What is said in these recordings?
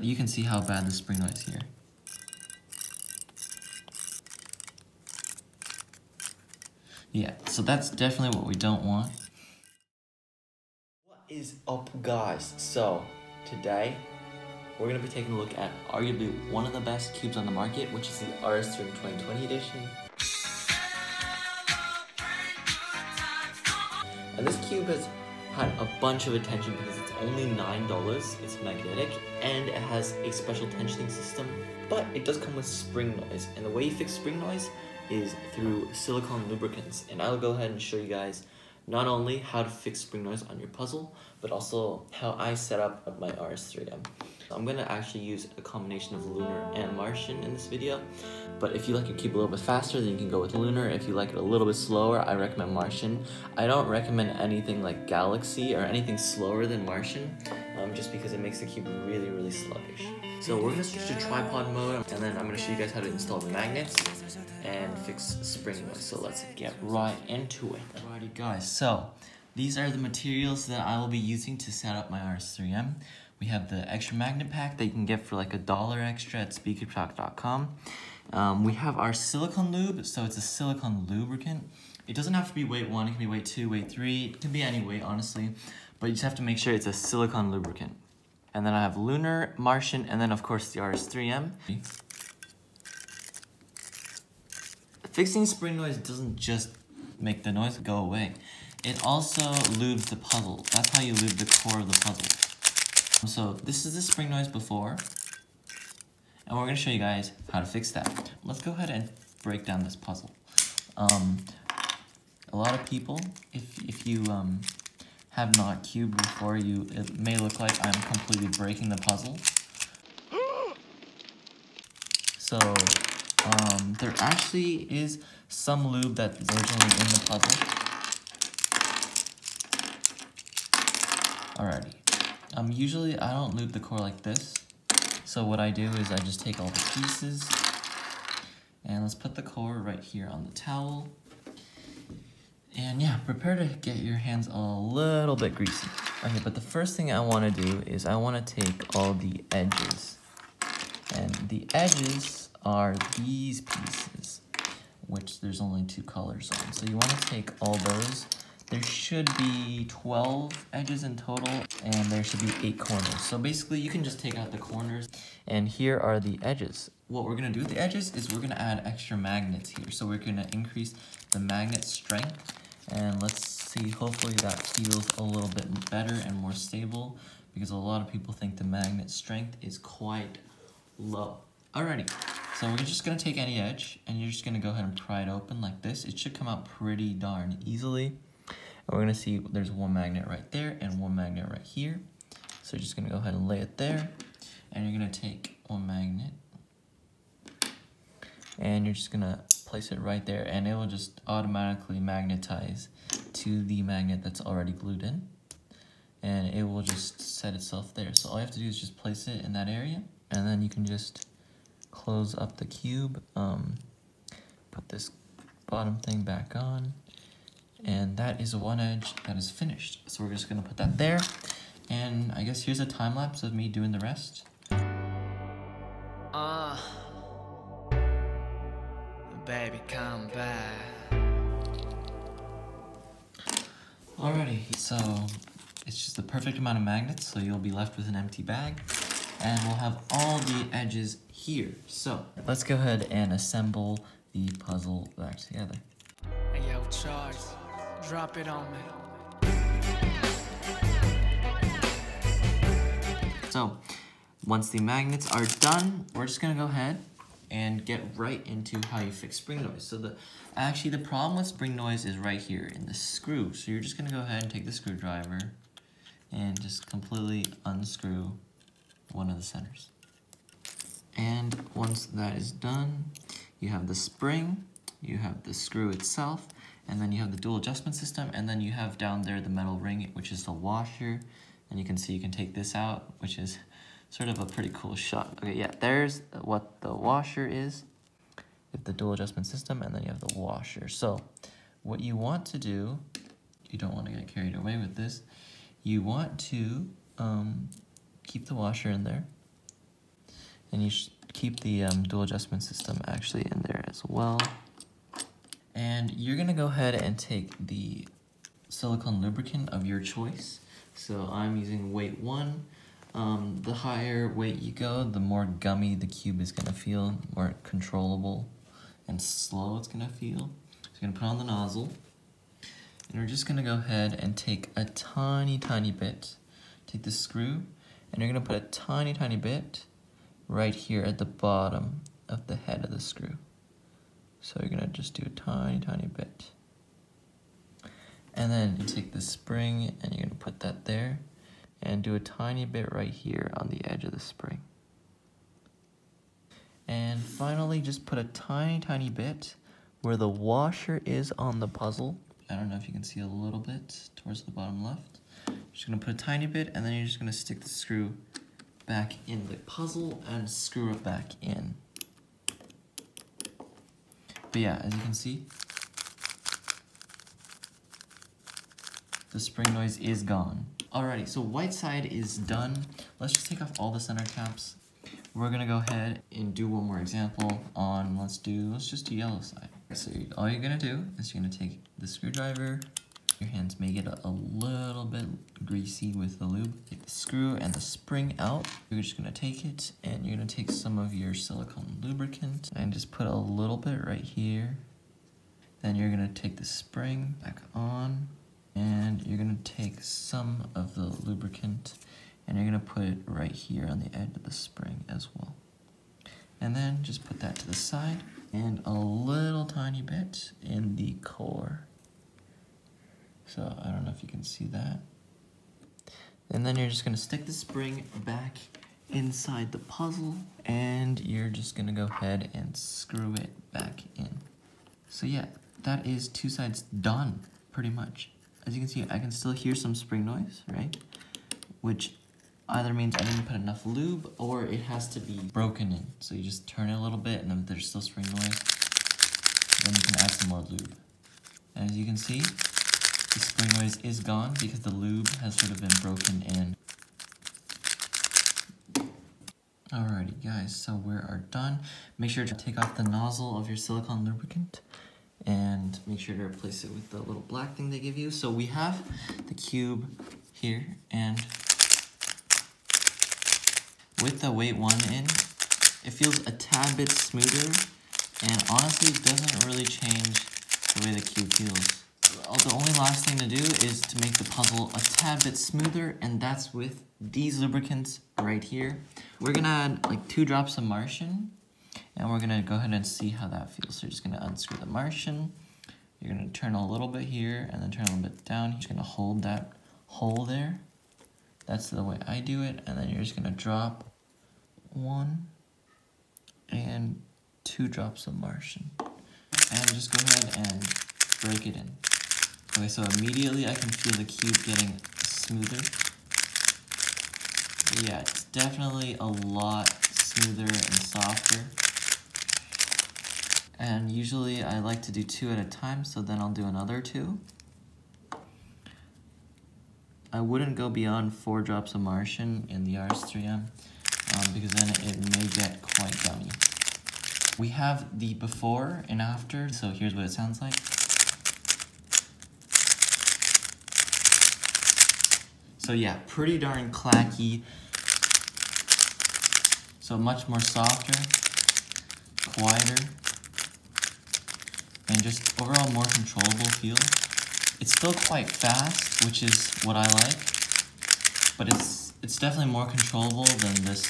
You can see how bad the spring noise here. Yeah, so that's definitely what we don't want. What is up guys? So, today, we're to be taking a look at arguably one of the best cubes on the market, which is the RS3 2020 edition. And this cube has had a bunch of attention because it's only $9, it's magnetic, and it has a special tensioning system, but it does come with spring noise, and the way you fix spring noise is through silicone lubricants, and I'll go ahead and show you guys not only how to fix spring noise on your puzzle, but also how I set up my RS3M. I'm gonna actually use a combination of Lunar and Martian in this video, but if you like your cube a little bit faster, then you can go with Lunar. If you like it a little bit slower, I recommend Martian. I don't recommend anything like Galaxy or anything slower than Martian, um, just because it makes the cube really, really sluggish. So we're gonna switch to tripod mode, and then I'm gonna show you guys how to install the magnets and fix spring noise. So let's get right into it. Alrighty guys, so these are the materials that I will be using to set up my RS3M. We have the extra magnet pack that you can get for like a dollar extra at speedcubeshop.com. Um, we have our silicone lube, so it's a silicone lubricant. It doesn't have to be weight one, it can be weight two, weight three, it can be any weight, honestly. But you just have to make sure it's a silicone lubricant. And then I have Lunar, Martian, and then of course the RS3M. Fixing spring noise doesn't just make the noise go away. It also lubes the puzzle. That's how you lube the core of the puzzle. So this is the spring noise before, and we're gonna show you guys how to fix that. Let's go ahead and break down this puzzle. Um, a lot of people, if, if you um, have not cubed before, you it may look like I'm completely breaking the puzzle. So um, there actually is some lube that's originally in the puzzle. Alrighty. Um, usually I don't lube the core like this. So what I do is I just take all the pieces and let's put the core right here on the towel. And yeah, prepare to get your hands a little bit greasy. Okay, but the first thing I want to do is I want to take all the edges. And the edges are these pieces, which there's only two colors on. So you want to take all those there should be 12 edges in total, and there should be 8 corners. So basically, you can just take out the corners, and here are the edges. What we're to do with the edges is we're to add extra magnets here. So we're to increase the magnet strength, and let's see, hopefully that feels a little bit better and more stable, because a lot of people think the magnet strength is quite low. Alrighty, so we're just to take any edge, and you're just to go ahead and pry it open like this. It should come out pretty darn easily. We're gonna see there's one magnet right there and one magnet right here. So you're just gonna go ahead and lay it there. And you're gonna take one magnet and you're just gonna place it right there and it will just automatically magnetize to the magnet that's already glued in and it will just set itself there. So all you have to do is just place it in that area and then you can just close up the cube, um, put this bottom thing back on and that is one edge that is finished. So we're just gonna put that there. And I guess here's a time lapse of me doing the rest. Ah, uh, baby, come back. Alrighty, so it's just the perfect amount of magnets, so you'll be left with an empty bag. And we'll have all the edges here. So let's go ahead and assemble the puzzle back together. Hey, yo, Charles. Drop it on me. So, once the magnets are done, we're just gonna go ahead and get right into how you fix spring noise. So the actually the problem with spring noise is right here in the screw. So you're just gonna go ahead and take the screwdriver and just completely unscrew one of the centers. And once that is done, you have the spring, you have the screw itself, and then you have the dual adjustment system, and then you have down there the metal ring, which is the washer, and you can see you can take this out, which is sort of a pretty cool shot. Okay, yeah, there's what the washer is, with the dual adjustment system, and then you have the washer. So, what you want to do, you don't want to get carried away with this, you want to um, keep the washer in there, And you keep the um, dual adjustment system actually in there as well. And you're gonna go ahead and take the silicone lubricant of your choice. So I'm using weight one. Um, the higher weight you go, the more gummy the cube is gonna feel, more controllable and slow it's gonna feel. So you're gonna put on the nozzle. And we're just gonna go ahead and take a tiny, tiny bit. Take the screw, and you're gonna put a tiny, tiny bit right here at the bottom of the head of the screw. So you're gonna just do a tiny, tiny bit. And then you take the spring and you're gonna put that there and do a tiny bit right here on the edge of the spring. And finally, just put a tiny, tiny bit where the washer is on the puzzle. I don't know if you can see a little bit towards the bottom left. Just gonna put a tiny bit and then you're just gonna stick the screw back in the puzzle and screw it back in. But yeah, as you can see, the spring noise is gone. Alrighty, so white side is done. Let's just take off all the center caps. We're gonna go ahead and do one more example on, let's do, let's just do yellow side. So all you're gonna do is you're gonna take the screwdriver, your hands may get a, little bit greasy with the lube. Take the screw and the spring out. You're just gonna take it and you're gonna take some of your silicone lubricant and just put a little bit right here. Then you're gonna take the spring back on and you're gonna take some of the lubricant and you're gonna put it right here on the edge of the spring as well. And then just put that to the side and a little tiny bit in the core. So I don't know if you can see that. And then you're just gonna stick the spring back inside the puzzle and you're just gonna go ahead and screw it back in. So yeah, that is two sides done, pretty much. As you can see, I can still hear some spring noise, right? Which either means I didn't put enough lube or it has to be broken in. So you just turn it a little bit and then there's still spring noise. Then you can add some more lube. And as you can see, the spring noise is gone because the lube has sort of been broken in. Alrighty guys, so we are done. Make sure to take off the nozzle of your silicone lubricant and make sure to replace it with the little black thing they give you. So we have the cube here and with the weight one in, it feels a tad bit smoother and honestly doesn't really change the way the cube feels the only last thing to do is to make the puzzle a tad bit smoother, and that's with these lubricants right here. We're gonna add like two drops of Martian, and we're gonna go ahead and see how that feels. So you're just gonna unscrew the Martian, you're gonna turn a little bit here, and then turn a little bit down. You're just gonna hold that hole there. That's the way I do it, and then you're just gonna drop one and two drops of Martian. And just go ahead and break it in. Okay, so immediately I can feel the cube getting smoother. Yeah, it's definitely a lot smoother and softer. And usually I like to do two at a time, so then I'll do another two. I wouldn't go beyond four drops of Martian in the RS3M, um, because then it may get quite gummy. We have the before and after, so here's what it sounds like. So yeah, pretty darn clacky. So much more softer, quieter, and just overall more controllable feel. It's still quite fast, which is what I like, but it's it's definitely more controllable than this.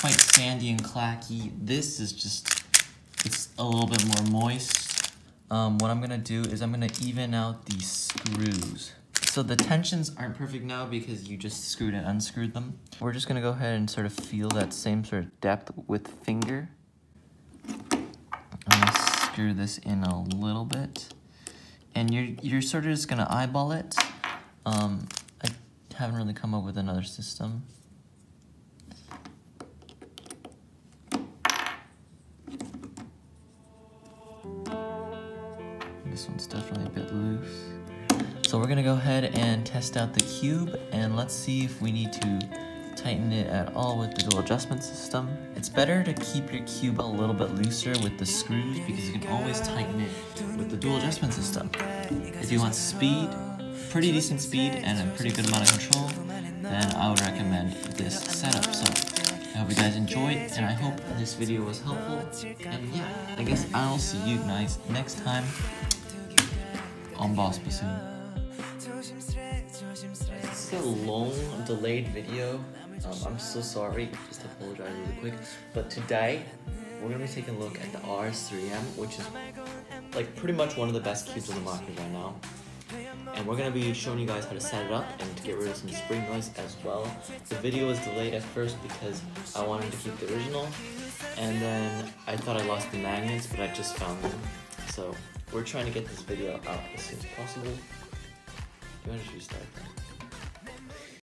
Quite sandy and clacky. This is just, it's a little bit more moist. Um, what I'm gonna do is I'm gonna even out these screws. So the tensions aren't perfect now because you just screwed and unscrewed them. We're just gonna go ahead and sort of feel that same sort of depth with finger. I'm gonna screw this in a little bit. And you're, you're sort of just gonna eyeball it. Um, I haven't really come up with another system. This one's definitely a bit loose. So we're gonna go ahead and test out the cube and let's see if we need to tighten it at all with the dual adjustment system. It's better to keep your cube a little bit looser with the screws because you can always tighten it with the dual adjustment system. If you want speed, pretty decent speed and a pretty good amount of control, then I would recommend this setup. So I hope you guys enjoyed and I hope this video was helpful. And yeah, I guess I'll see you guys next time on Boss Bassoon. Is a long delayed video. Um, I'm so sorry, just apologize really quick. But today, we're gonna be taking a look at the RS3M, which is like pretty much one of the best cubes on the market right now. And we're gonna be showing you guys how to set it up and to get rid of some spring noise as well. The video was delayed at first because I wanted to keep the original, and then I thought I lost the magnets, but I just found them. So we're trying to get this video out as soon as possible. You want to restart that?